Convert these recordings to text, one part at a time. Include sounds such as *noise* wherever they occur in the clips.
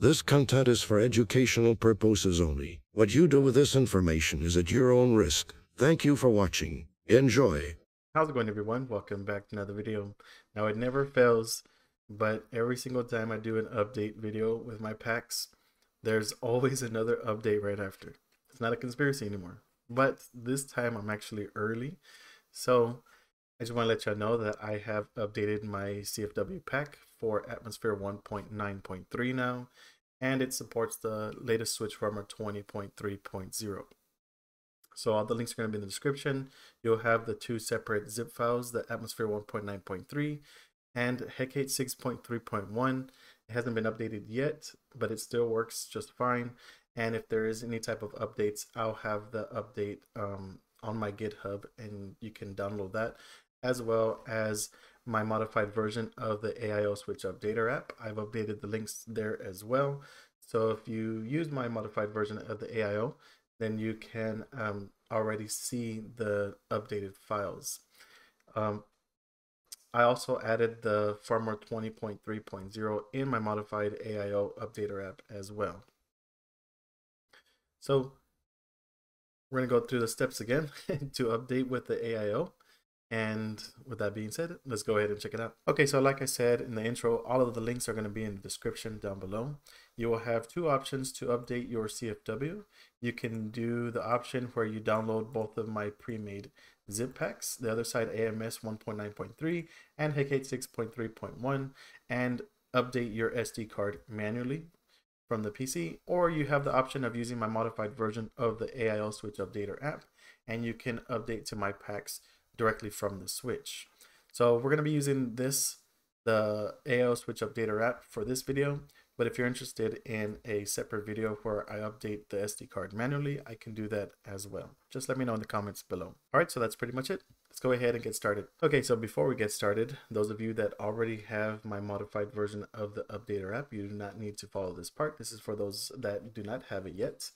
This content is for educational purposes only. What you do with this information is at your own risk. Thank you for watching. Enjoy. How's it going everyone? Welcome back to another video. Now it never fails, but every single time I do an update video with my packs, there's *laughs* always another update right after. It's not a conspiracy anymore. But this time I'm actually early. So I just want to let y'all know that I have updated my CFW pack for Atmosphere 1.9.3 now, and it supports the latest switch firmware 20.3.0. So all the links are going to be in the description. You'll have the two separate zip files, the Atmosphere 1.9.3 and Hekate 6.3.1. It hasn't been updated yet, but it still works just fine. And if there is any type of updates, I'll have the update um, on my GitHub and you can download that as well as my modified version of the AIO Switch Updater app. I've updated the links there as well. So if you use my modified version of the AIO, then you can um, already see the updated files. Um, I also added the firmware 20.3.0 in my modified AIO updater app as well. So we're going to go through the steps again *laughs* to update with the AIO. And with that being said, let's go ahead and check it out. Okay, so like I said in the intro, all of the links are going to be in the description down below. You will have two options to update your CFW. You can do the option where you download both of my pre-made zip packs, the other side AMS 1.9.3 and Hekate 6.3.1, and update your SD card manually from the PC, or you have the option of using my modified version of the AIO Switch Updater app, and you can update to my packs directly from the switch. So we're going to be using this, the AIO Switch Updater app for this video. But if you're interested in a separate video where I update the SD card manually, I can do that as well. Just let me know in the comments below. All right, so that's pretty much it. Let's go ahead and get started. Okay, so before we get started, those of you that already have my modified version of the Updater app, you do not need to follow this part. This is for those that do not have it yet.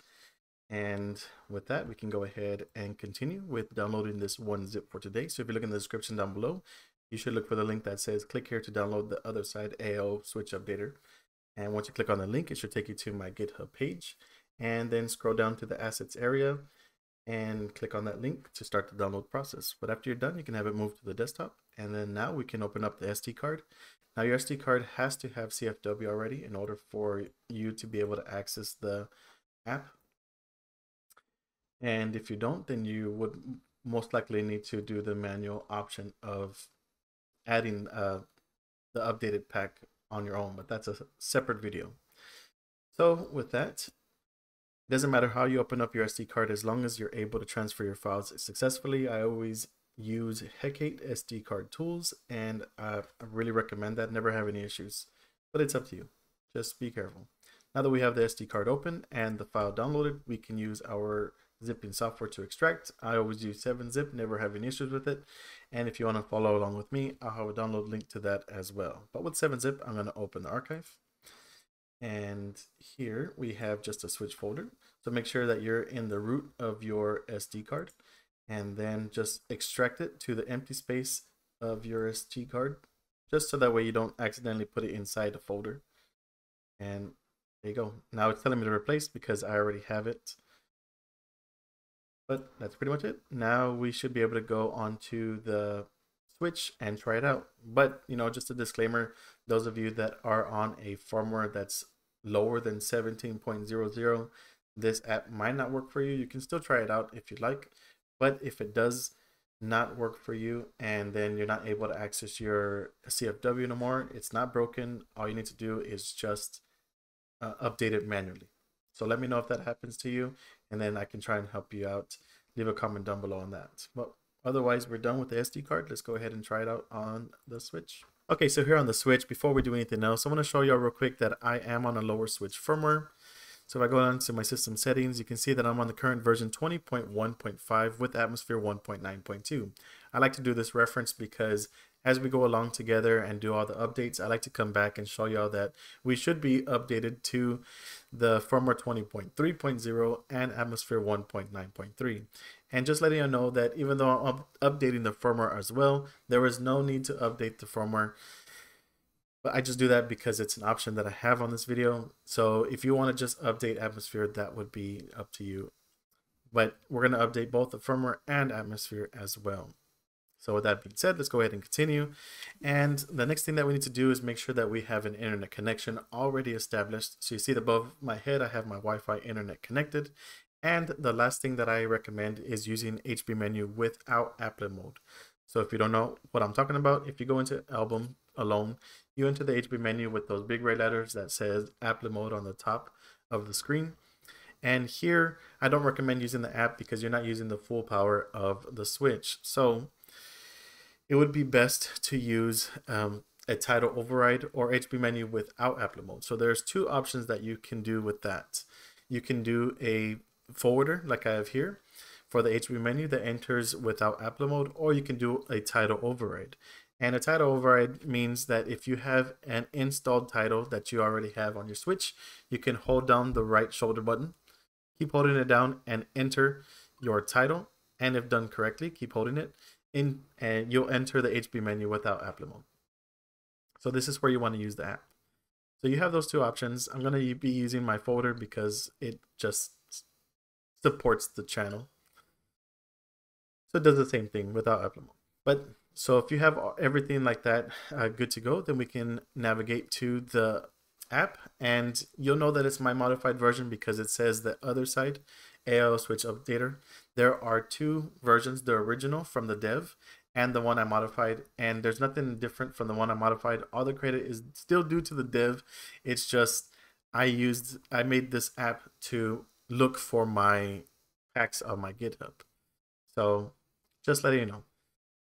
And with that, we can go ahead and continue with downloading this one zip for today. So if you look in the description down below, you should look for the link that says click here to download the other side AIO switch updater. And once you click on the link, it should take you to my GitHub page and then scroll down to the assets area and click on that link to start the download process. But after you're done, you can have it moved to the desktop. And then now we can open up the SD card. Now your SD card has to have CFW already in order for you to be able to access the app and if you don't, then you would most likely need to do the manual option of adding uh, the updated pack on your own, but that's a separate video. So with that, it doesn't matter how you open up your SD card as long as you're able to transfer your files successfully. I always use Hekate SD card tools and I really recommend that. Never have any issues, but it's up to you. Just be careful. Now that we have the SD card open and the file downloaded, we can use our zipping software to extract. I always use 7-zip, never have any issues with it. And if you want to follow along with me, I'll have a download link to that as well. But with 7-zip, I'm going to open the archive. And here we have just a switch folder. So make sure that you're in the root of your SD card and then just extract it to the empty space of your SD card, just so that way you don't accidentally put it inside the folder. And there you go. Now it's telling me to replace because I already have it but that's pretty much it. Now we should be able to go onto the Switch and try it out. But, you know, just a disclaimer, those of you that are on a firmware that's lower than 17.00, this app might not work for you. You can still try it out if you'd like. But if it does not work for you and then you're not able to access your CFW no more, it's not broken. All you need to do is just uh, update it manually. So let me know if that happens to you, and then I can try and help you out. Leave a comment down below on that. But otherwise, we're done with the SD card. Let's go ahead and try it out on the Switch. Okay, so here on the Switch, before we do anything else, I want to show you all real quick that I am on a lower Switch firmware. So if I go down to my system settings, you can see that I'm on the current version 20.1.5 with Atmosphere 1.9.2. I like to do this reference because as we go along together and do all the updates, I like to come back and show y'all that we should be updated to the firmware 20.3.0 and Atmosphere 1.9.3. And just letting you know that even though I'm up updating the firmware as well, there is no need to update the firmware But I just do that because it's an option that I have on this video. So if you want to just update Atmosphere, that would be up to you. But we're going to update both the firmware and Atmosphere as well. So with that being said, let's go ahead and continue. And the next thing that we need to do is make sure that we have an internet connection already established. So you see above my head, I have my Wi-Fi internet connected. And the last thing that I recommend is using HB menu without applet mode. So if you don't know what I'm talking about, if you go into album alone, you enter the HB menu with those big red letters that says applet mode on the top of the screen. And here, I don't recommend using the app because you're not using the full power of the switch. So it would be best to use um, a title override or HB menu without applet mode. So there's two options that you can do with that. You can do a forwarder like I have here for the HB menu that enters without applet mode, or you can do a title override. And a title override means that if you have an installed title that you already have on your switch, you can hold down the right shoulder button, keep holding it down and enter your title. And if done correctly, keep holding it in and you'll enter the HB menu without mode. So this is where you want to use the app. So you have those two options. I'm going to be using my folder because it just supports the channel. So it does the same thing without mode. But so if you have everything like that uh, good to go, then we can navigate to the app and you'll know that it's my modified version because it says the other side AIO switch updater. There are two versions, the original from the dev and the one I modified and there's nothing different from the one I modified. All the credit is still due to the dev. It's just I used I made this app to look for my packs on my GitHub. So just letting you know.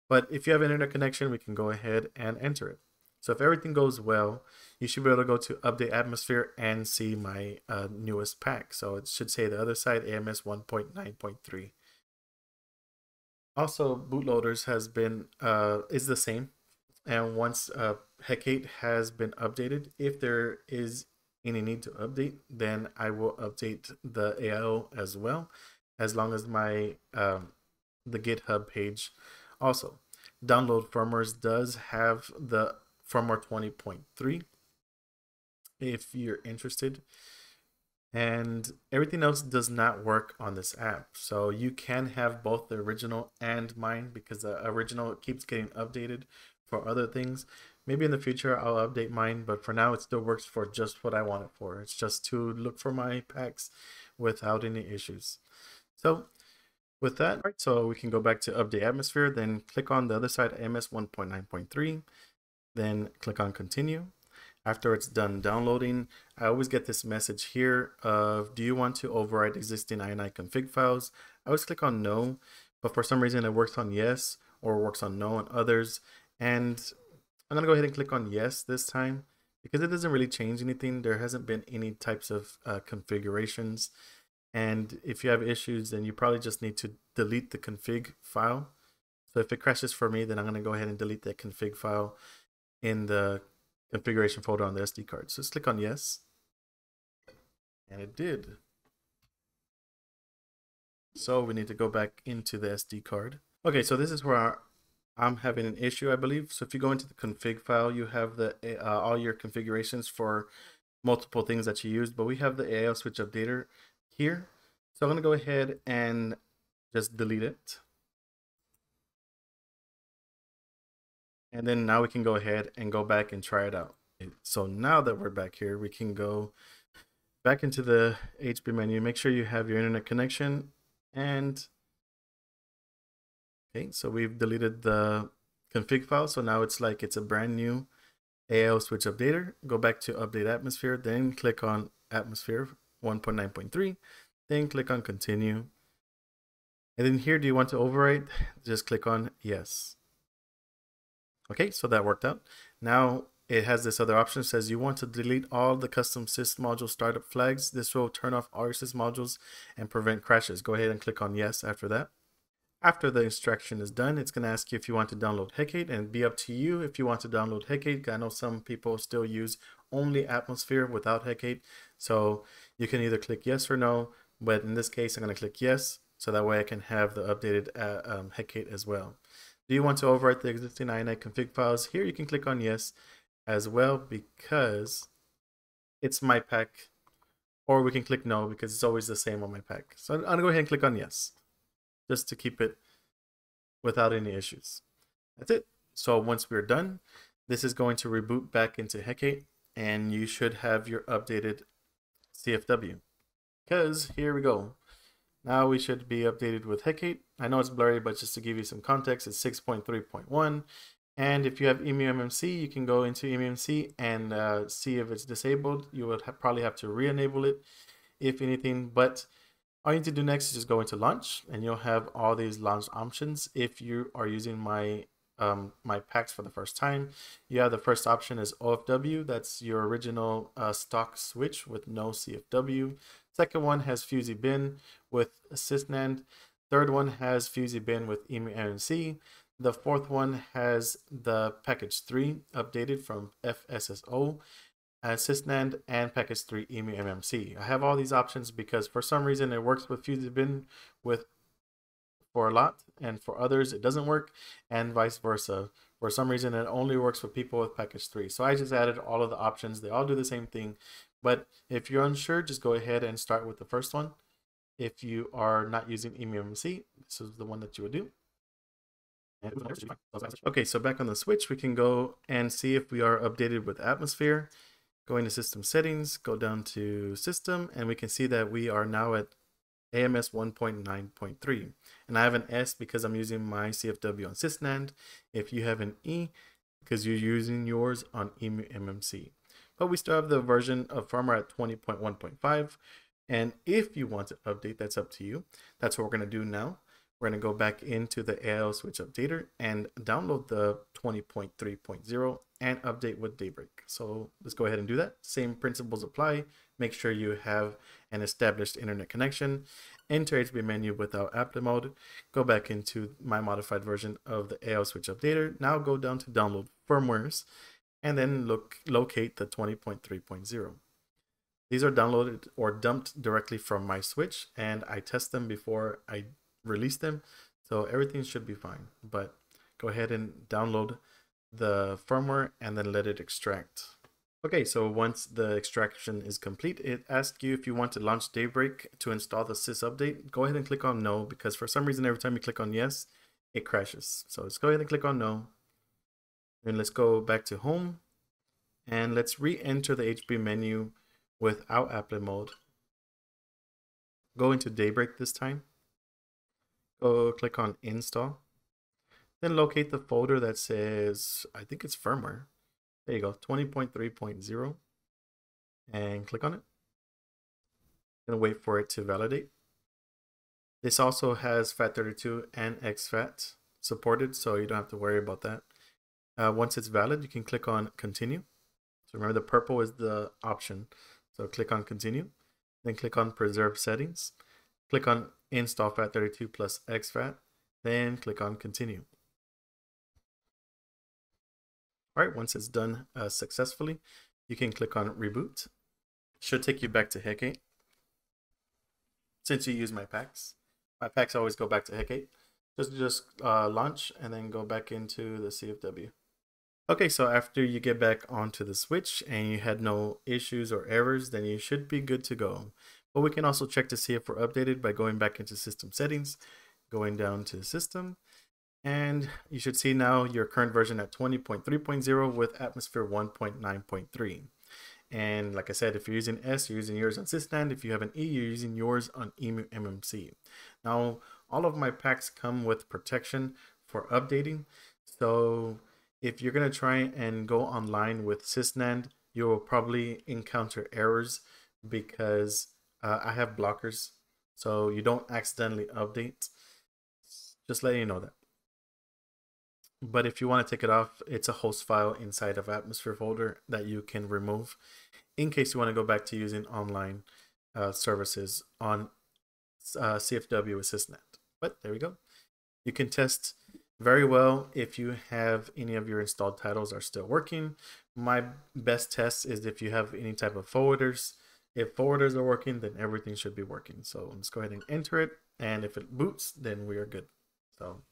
But if you have internet connection, we can go ahead and enter it. So if everything goes well, you should be able to go to update atmosphere and see my uh, newest pack. So it should say the other side AMS 1.9.3. Also, bootloaders has been uh, is the same, and once uh, Hekate has been updated, if there is any need to update, then I will update the AIO as well, as long as my um, the GitHub page also. Download firmwares does have the firmware 20.3 if you're interested. And everything else does not work on this app. So you can have both the original and mine because the original keeps getting updated for other things. Maybe in the future I'll update mine, but for now it still works for just what I want it for. It's just to look for my packs without any issues. So with that, right, so we can go back to update atmosphere, then click on the other side, AMS 1.9.3, then click on continue. After it's done downloading, I always get this message here of, do you want to override existing INI config files? I always click on no, but for some reason it works on yes or works on no on others. And I'm gonna go ahead and click on yes this time because it doesn't really change anything. There hasn't been any types of uh, configurations. And if you have issues, then you probably just need to delete the config file. So if it crashes for me, then I'm going to go ahead and delete that config file in the configuration folder on the SD card. So let's click on yes. And it did. So we need to go back into the SD card. Okay, so this is where I'm having an issue, I believe. So if you go into the config file, you have the uh, all your configurations for multiple things that you used, but we have the AIO switch updater here. So I'm going to go ahead and just delete it. And then now we can go ahead and go back and try it out. So now that we're back here, we can go back into the HB menu. Make sure you have your internet connection. And okay, so we've deleted the config file. So now it's like it's a brand new AIO switch updater. Go back to update atmosphere, then click on atmosphere 1.9.3, then click on continue. And then here, do you want to overwrite? Just click on yes. Okay, so that worked out. Now it has this other option. It says you want to delete all the custom sys module startup flags. This will turn off all sys modules and prevent crashes. Go ahead and click on yes after that. After the extraction is done, it's going to ask you if you want to download Hekate and be up to you if you want to download Hekate. I know some people still use only Atmosphere without Hekate. So you can either click yes or no, but in this case, I'm going to click yes. So that way I can have the updated uh, um, Hekate as well. Do you want to overwrite the existing INI config files? Here you can click on yes. as well because it's my pack or we can click no because it's always the same on my pack. So I'm gonna go ahead and click on yes just to keep it without any issues. That's it. So once we're done, this is going to reboot back into Hekate and you should have your updated CFW. Because here we go. Now we should be updated with Hekate. I know it's blurry, but just to give you some context, it's 6.3.1. And if you have EmuMMC, you can go into EmuMMC and uh, see if it's disabled. You would ha probably have to re-enable it, if anything. But all you need to do next is just go into launch, and you'll have all these launch options. If you are using my um, my packs for the first time, you have the first option is OFW. That's your original uh, stock switch with no CFW. Second one has Fusee Bin with SysNAND. Third one has Fusee Bin with EmuMMC. The fourth one has the package 3 updated from FSS0, as SysNAND, and package 3 EmuMMC. I have all these options because for some reason it works with Fusee Bin with for a lot, and for others it doesn't work, and vice versa. For some reason it only works for people with package 3. So I just added all of the options. They all do the same thing. But if you're unsure, just go ahead and start with the first one. If you are not using EmuMMC, this is the one that you would do. Okay, so back on the switch, we can go and see if we are updated with Atmosphere. Go into System Settings, go down to System, and we can see that we are now at AMS 1.9.3. And I have an S because I'm using my CFW on SysNAND. If you have an E, because you're using yours on EmuMMC. But we still have the version of firmware at 20.1.5. And if you want to update, that's up to you. That's what we're going to do now. We're going to go back into the AIO Switch Updater and download the 20.3.0 and update with Daybreak. So let's go ahead and do that. Same principles apply. Make sure you have an established internet connection. Enter HB menu without applet mode. Go back into my modified version of the AIO Switch Updater. Now go down to download firmwares and then look locate the 20.3.0. These are downloaded or dumped directly from my switch and I test them before I release them. So everything should be fine. But go ahead and download the firmware and then let it extract. Okay, so once the extraction is complete, it asks you if you want to launch Daybreak to install the sys update. Go ahead and click on no because for some reason every time you click on yes, it crashes. So let's go ahead and click on no. And let's go back to home and let's re-enter the HB menu without applet mode. Go into Daybreak this time go click on install. Then locate the folder that says, I think it's firmware. There you go, 20.3.0. And click on it. And wait for it to validate. This also has FAT32 and exFAT supported, so you don't have to worry about that. Uh, once it's valid, you can click on continue. So remember the purple is the option. So click on continue, then click on preserve settings. Click on install FAT32 plus exFAT, then click on continue. All right, once it's done uh, successfully, you can click on reboot. Should take you back to Hekate. Since you use my packs, my packs always go back to Hekate. Just just uh, launch and then go back into the CFW. Okay, so after you get back onto the switch and you had no issues or errors, then you should be good to go. But we can also check to see if we're updated by going back into system settings, going down to system, and you should see now your current version at 20.3.0 with Atmosphere 1.9.3. And like I said, if you're using S, you're using yours on SysNAND. If you have an E, you're using yours on EmuMMC. Now, all of my packs come with protection for updating. So if you're going to try and go online with SysNAND, you will probably encounter errors because uh, I have blockers, so you don't accidentally update. Just letting you know that. But if you want to take it off, it's a host file inside of Atmosphere folder that you can remove in case you want to go back to using online uh, services on uh, CFW with SysNAND. But there we go. You can test very well if you have any of your installed titles are still working. My best test is if you have any type of forwarders if forwarders are working, then everything should be working. So let's go ahead and enter it. And if it boots, then we are good. So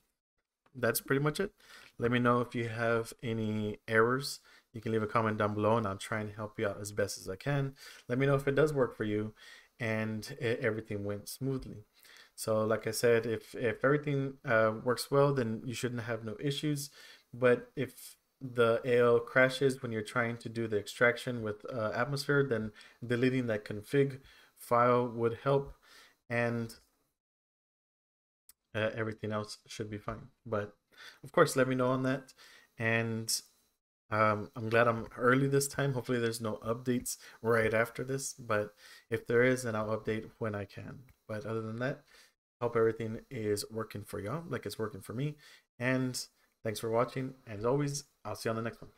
that's pretty much it. Let me know if you have any errors. you can leave a comment down below and I'll try and help you out as best as I can. Let me know if it does work for you and everything went smoothly. So like I said, if, if everything uh, works well, then you shouldn't have no issues. But if the AIO crashes when you're trying to do the extraction with uh, Atmosphere, then deleting that config file would help. And uh, everything else should be fine. But of course, let me know on that. And um, I'm glad I'm early this time. Hopefully, there's no updates right after this. But if there is, then I'll update when I can. But other than that, hope everything is working for y'all like it's working for me. And thanks for watching. And as always, I'll see you on the next one.